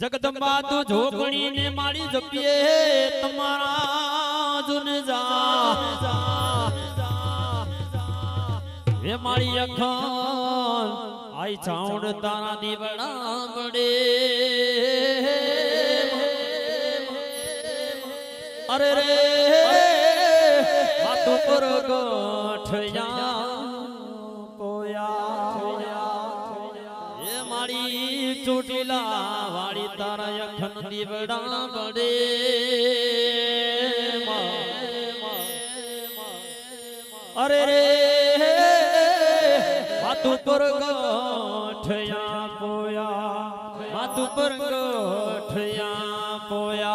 જગદંબા તું જોગણી ને મારી જપીએ તમારા જુન જા હે મારી અખાન આઈ છાઉડ તારા દીવડા બડે અરે રે હાથ ઉપર ગઠયા પોયા હે મારી ચોટીલા अरे अधु पुरो पोया अधु गोठिया पोया